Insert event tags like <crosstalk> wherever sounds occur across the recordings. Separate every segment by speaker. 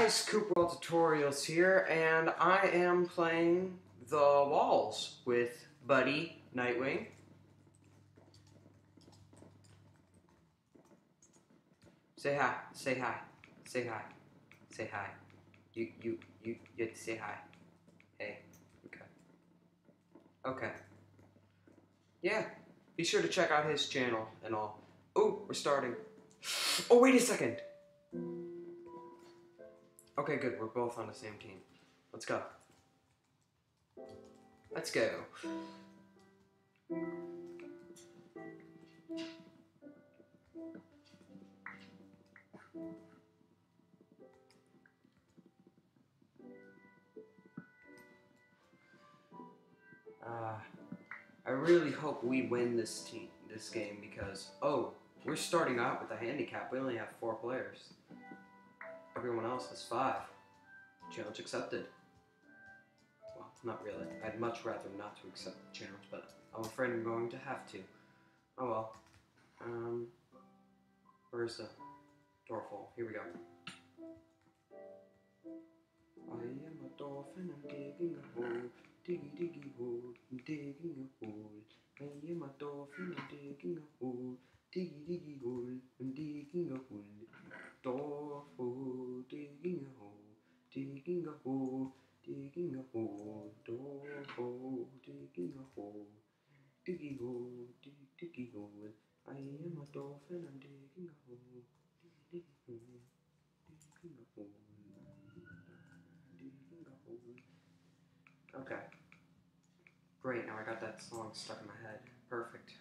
Speaker 1: guys, Cooperall Tutorials here, and I am playing The Walls with Buddy Nightwing. Say hi, say hi, say hi, say hi. You, you, you, you have to say hi. Hey, okay. Okay. Yeah, be sure to check out his channel and all. Oh, we're starting. Oh, wait a second. Okay, good. We're both on the same team. Let's go. Let's go. Uh, I really hope we win this team, this game because oh, we're starting out with a handicap. We only have four players. Everyone else has five. Challenge accepted. Well, not really. I'd much rather not to accept the challenge, but I'm afraid I'm going to have to. Oh well. Um, where's the door full? Here we go. I am a dolphin, I'm digging a hole. Diggy diggy hole, I'm digging a hole. I am a dolphin, I'm digging a hole. Diggy diggy hole, I'm digging a hole. Dolphin, digging a hole, digging a hole, digging a hole. Dolphin, digging a hole. Diggy hole, dig diggy hole. I am a dolphin, I'm digging a hole. Diggy diggy hole, digging a hole. Digging a hole. Okay. Great, now I got stuck in my head. Perfect.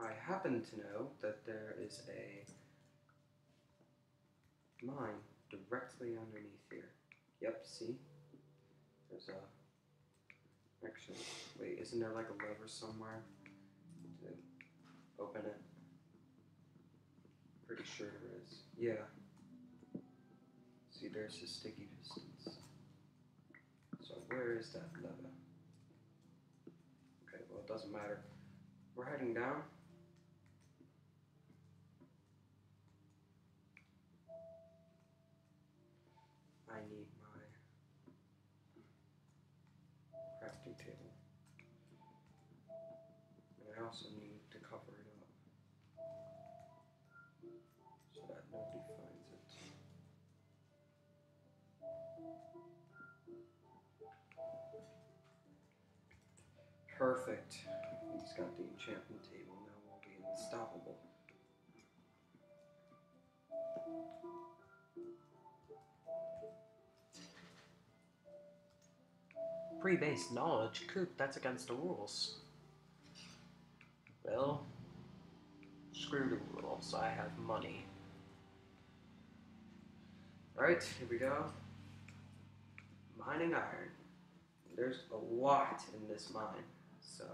Speaker 1: I happen to know that there is a mine directly underneath here. Yep, see? There's a Actually, wait, isn't there like a lever somewhere open it? Pretty sure there is. Yeah. See, there's the sticky pistons. So where is that lever? Okay, well, it doesn't matter. We're heading down. Perfect. He's got the enchantment table. Now we'll be unstoppable. Pre-based knowledge? Coop, that's against the rules. Well, screw the rules. I have money. Alright, here we go. Mining iron. There's a lot in this mine, so.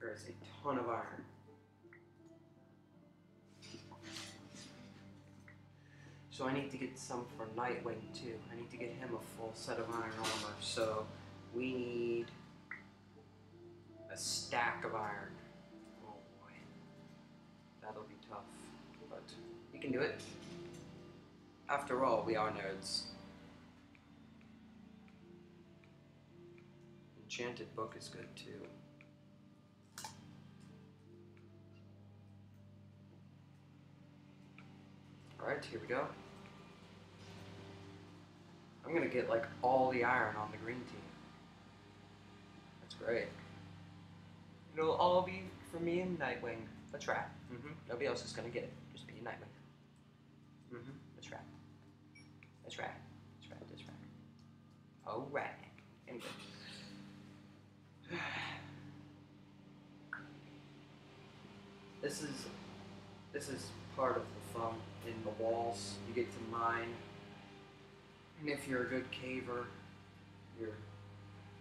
Speaker 1: There is a ton of iron. So I need to get some for Nightwing too. I need to get him a full set of iron armor. So we need a stack of iron. Oh boy. That'll be tough. But we can do it. After all, we are nerds. Enchanted book is good too. Alright, here we go. I'm gonna get like all the iron on the green team. That's great. It'll all be for me and Nightwing. That's right. Mm-hmm. Nobody else is gonna get it. Just be a Nightwing. Mm-hmm. That's right. That's right. That's right. All right. Good. <sighs> This is this is part of the fun in the walls. You get to mine. And if you're a good caver, you're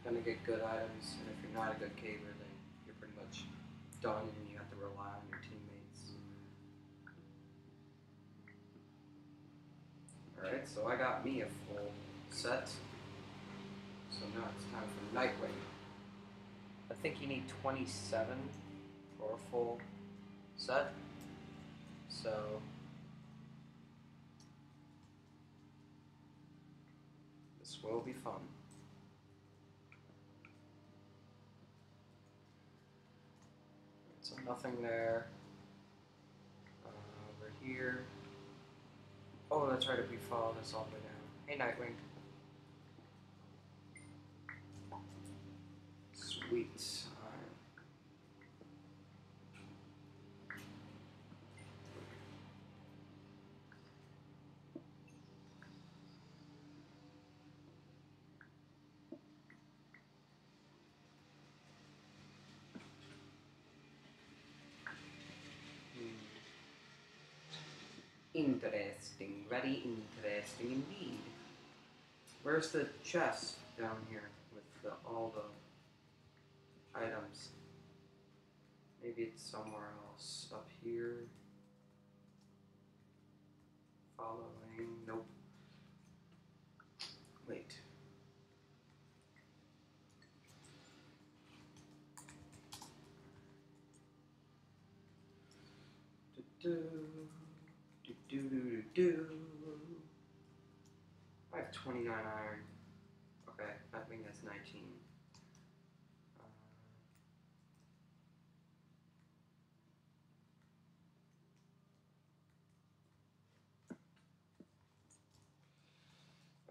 Speaker 1: gonna get good items. And if you're not a good caver, then you're pretty much done and you have to rely on your teammates. Alright, so I got me a full set. So now it's time for Nightwing. I think you need 27 for a full set. So this will be fun. So nothing there. Uh, over here. Oh, that's right. If we follow this all the way down. Hey, Nightwing. Sweet. Alright. Hmm. Interesting, very interesting indeed. Where's the chest down here with the, all the items? Maybe it's somewhere else. Up here. Following. Nope. Wait. Do, do. I have 29 iron. Okay, I think that's 19. Uh,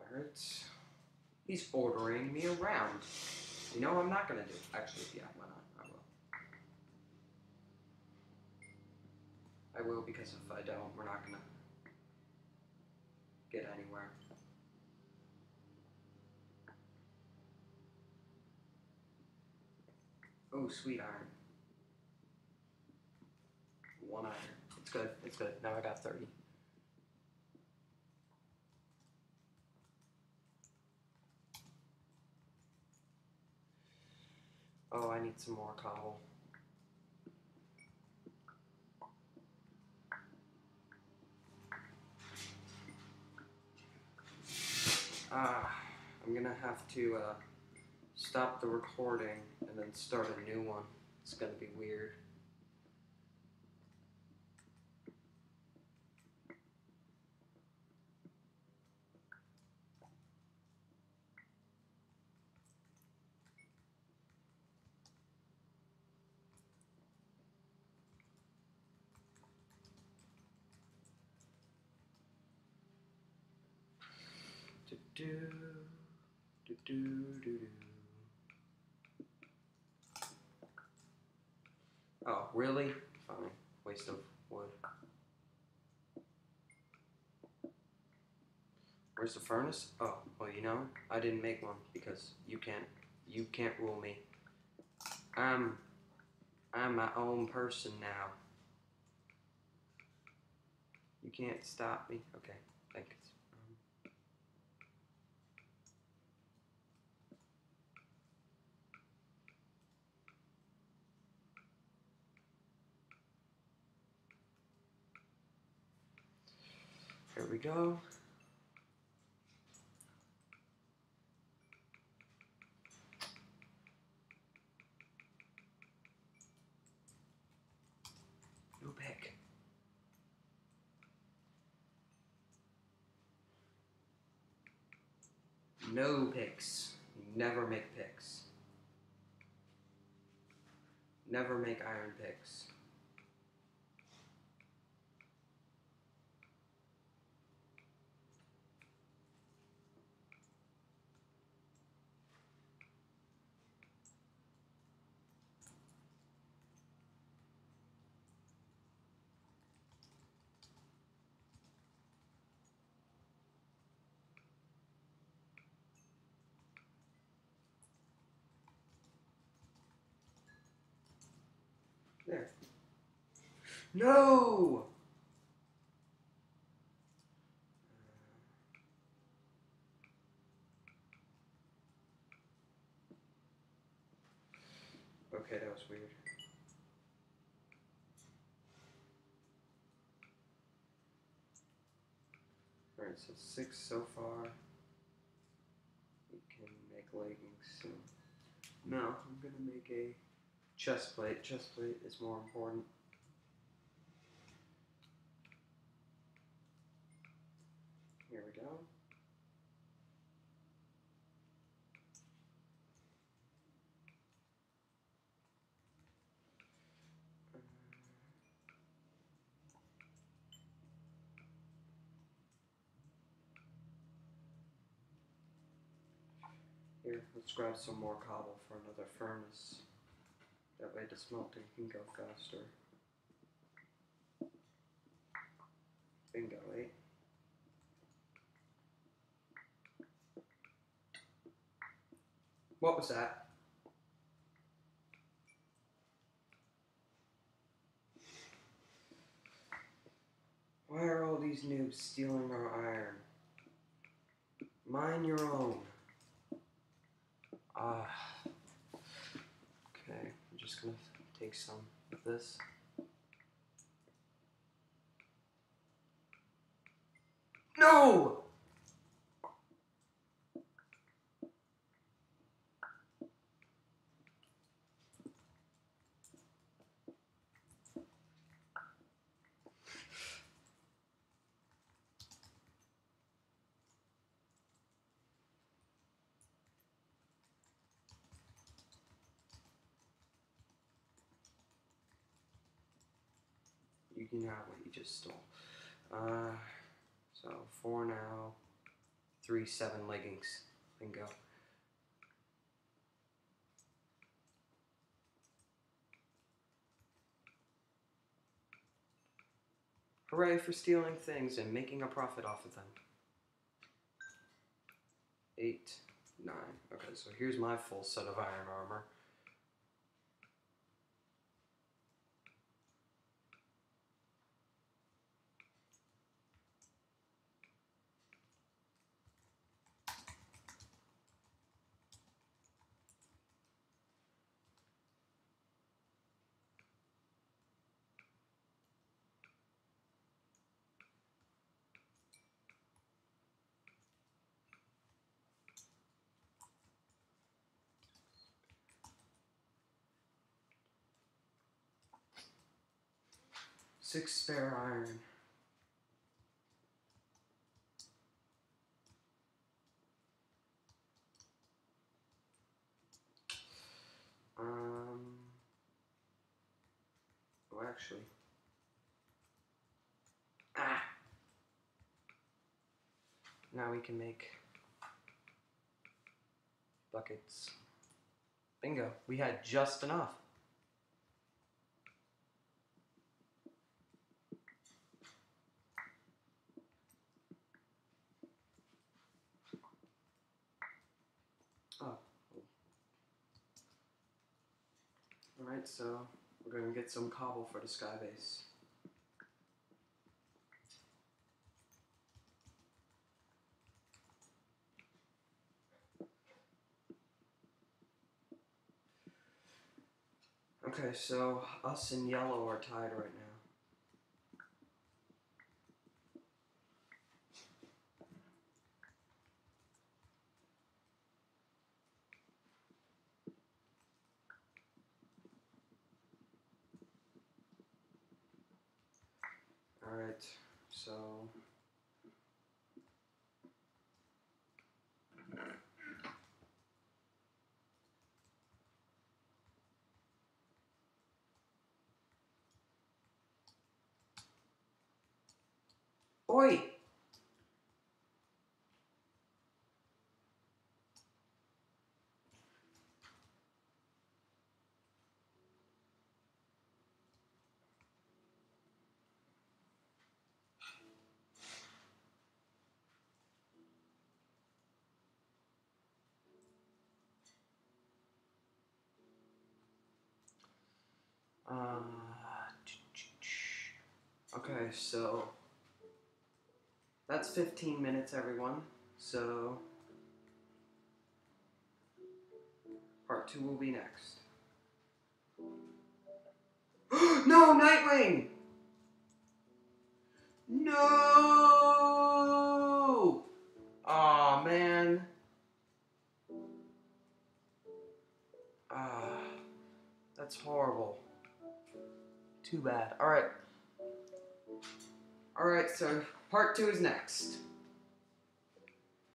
Speaker 1: Alright. He's ordering me around. You know, I'm not gonna do. Actually, yeah, why not? I will. I will because if I don't, we're not gonna get anywhere. Oh, sweet iron. One iron. It's good. It's good. Now I got 30. Oh, I need some more cobble. Ah, I'm gonna have to uh, stop the recording and then start a new one. It's gonna be weird. Do do do do. Oh, really? Fine. Waste of wood. Where's the furnace? Oh, well, you know, I didn't make one because you can't, you can't rule me. I'm, I'm my own person now. You can't stop me. Okay, thanks. Um, Here we go. No pick. No picks. Never make picks. Never make iron picks. There. No! Okay, that was weird. Alright, so six so far. We can make leggings soon. No, I'm gonna make a chest plate. Chest plate is more important. Here we go. Here, let's grab some more cobble for another furnace. That way the smelting can go faster. Bingo, eh? What was that? Why are all these noobs stealing our iron? Mine your own. Ah. okay, I'm just gonna take some of this. No! You can have what you just stole. Uh, so four now, three seven leggings. Bingo. Hooray for stealing things and making a profit off of them. Eight, nine. Okay, so here's my full set of iron armor. Six spare iron. Um. Oh, actually. Ah! Now we can make buckets. Bingo. We had just enough. Alright, so we're going to get some cobble for the sky base. Okay, so us and yellow are tied right now. Alright, so. Oi! Uh, okay, so that's 15 minutes, everyone. So part two will be next. <gasps> no, Nightwing! No! Oh man. Ah, that's horrible. Too bad. All right. All right. So part two is next.